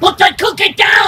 Put that cookie down!